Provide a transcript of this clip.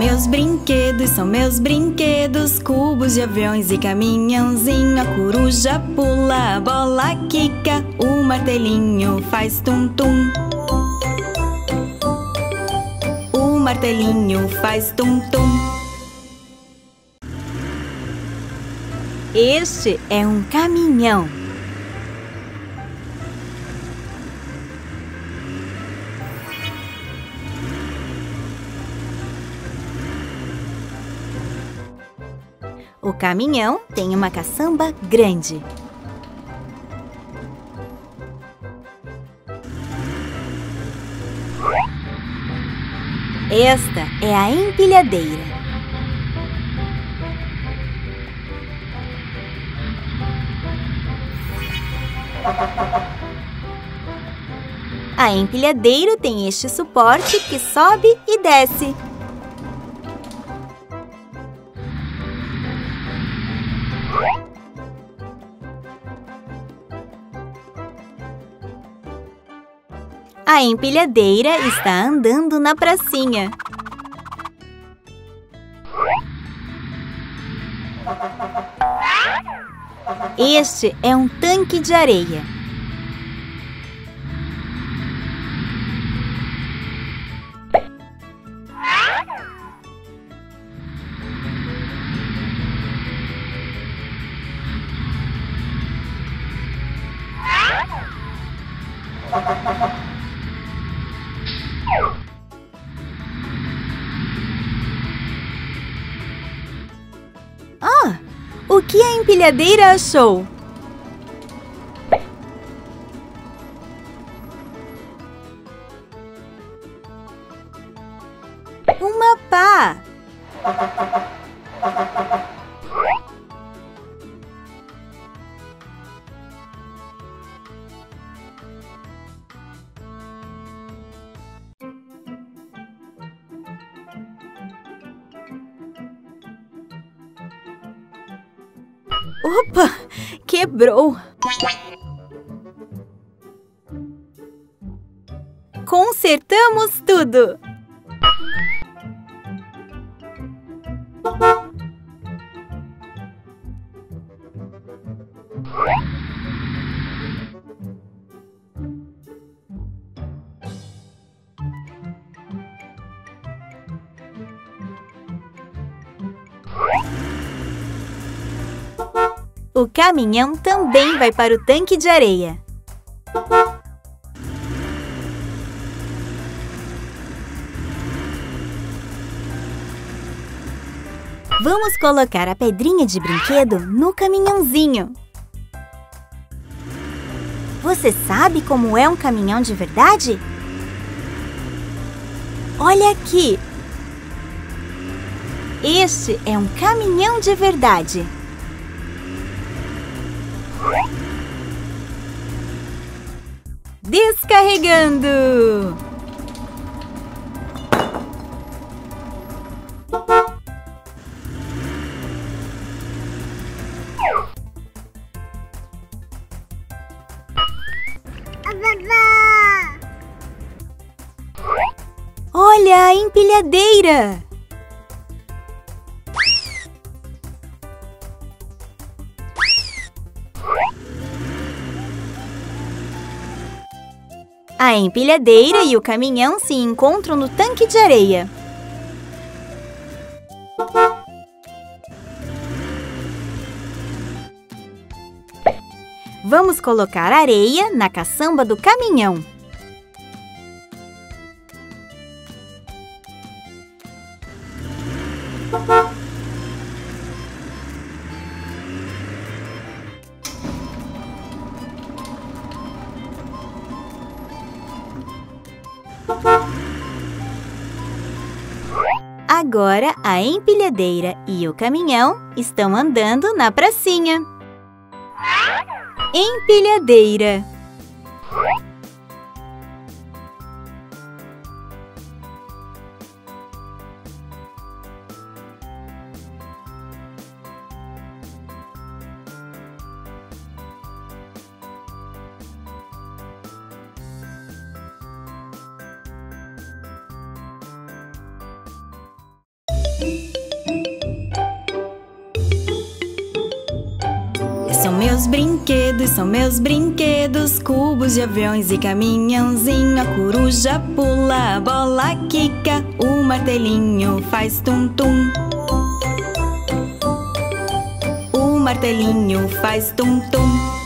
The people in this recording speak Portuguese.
meus brinquedos, são meus brinquedos. Cubos de aviões e caminhãozinho A coruja pula, a bola quica O martelinho faz tum-tum. O martelinho faz tum-tum. Este é um caminhão O caminhão tem uma caçamba grande. Esta é a empilhadeira. A empilhadeira tem este suporte que sobe e desce. A empilhadeira está andando na pracinha. Este é um tanque de areia. Ah! O que a empilhadeira achou? Uma pá! Opa! Quebrou! Consertamos tudo! O caminhão também vai para o tanque de areia. Vamos colocar a pedrinha de brinquedo no caminhãozinho. Você sabe como é um caminhão de verdade? Olha aqui! Este é um caminhão de verdade. Descarregando! Olha a empilhadeira! A empilhadeira e o caminhão se encontram no tanque de areia. Vamos colocar areia na caçamba do caminhão. Agora a empilhadeira e o caminhão estão andando na pracinha. Empilhadeira são meus brinquedos, são meus brinquedos. Cubos de aviões e caminhãozinho A coruja pula, a bola quica O martelinho faz tum-tum. O martelinho faz tum-tum